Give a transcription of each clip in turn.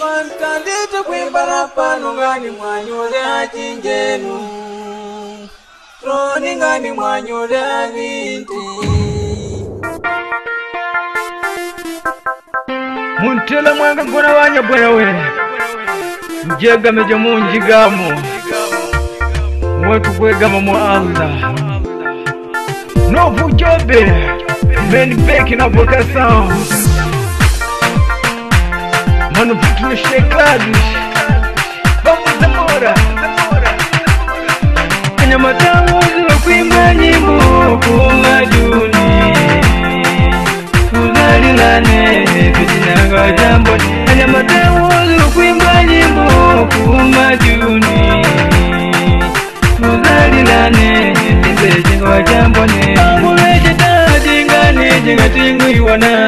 Twanditse kwimbara pano ngani mwanyule achinjenu Troni ngani mwanyule abinti Muntela mwanga ngona wanya bwera we Mjegameje munjigamo Mwetu kwegama mu Allah Novujobe Men back in sound Mano pique nos teclados Vamos demora Kanya matangu zilo kuimba nyimbo Kuma juni Tunaringane Kujinanga jambo Kanya matangu zilo kuimba nyimbo Kuma juni Tunaringane Kujinanga jambo Kujinanga jambo Kujinanga jambo Kujinanga jambo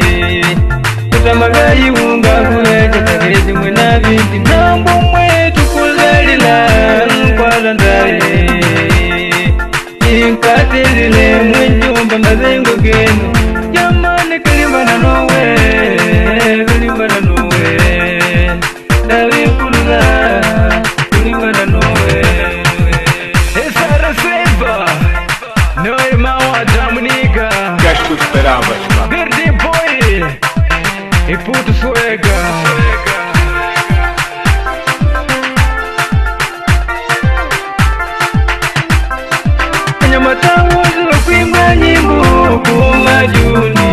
watangudzwa kuimba nyimbo kumajuni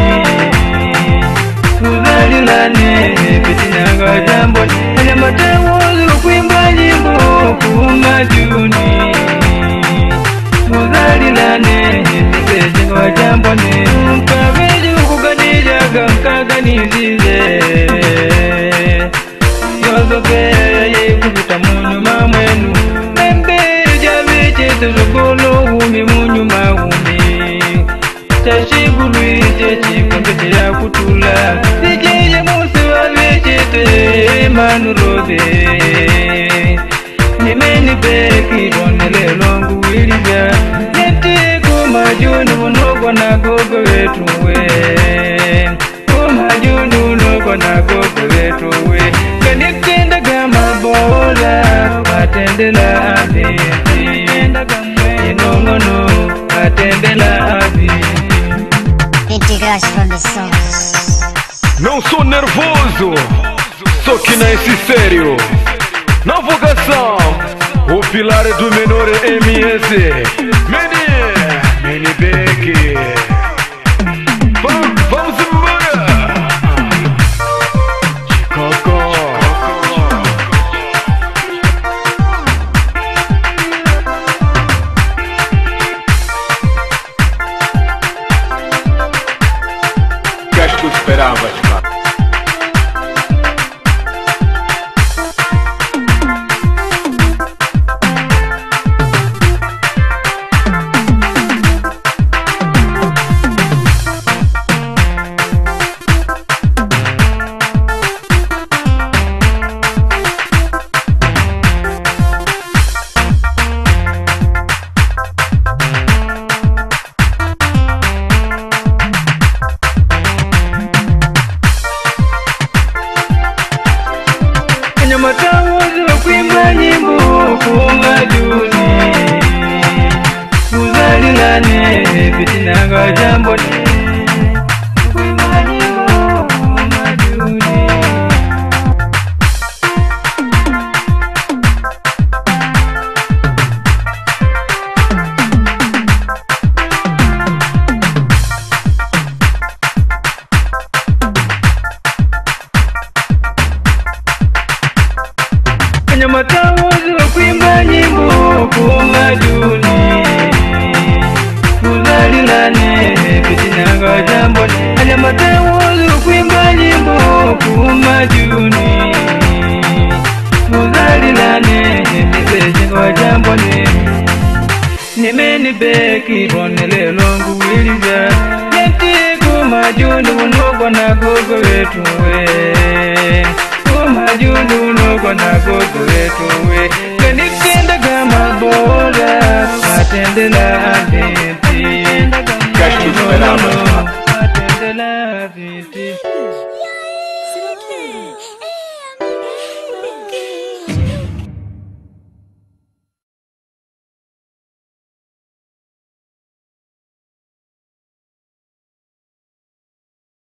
kuzalilane petinyanga watamboni ane matangudzwa kuimba nyimbo kumajuni kuzalilane petinyanga watamboni mkavedi kukukanijaga mkaganizize yozopeye kuvuta munyuma mwenu embe javecete zokolo umimu kutula sijeye musi walwecete manurobe nimenibeki onelelongu wilibya netiku majuni unogwa na gogo wetuwe umajuni unogwa na gogo wetuwe kanikendaga mabola watendela melhores condições. Não sou nervoso, só que não é sério. Na vocação, o pilar é do menor MS. Menino. 爱见不齐。nibeki bonelelo nguwilinga yetiku majundu unogona gogo wetuwe umajundu unogona gogo wetuwe kanikendaga mabola matendela vinti kaiuelaatendela vinti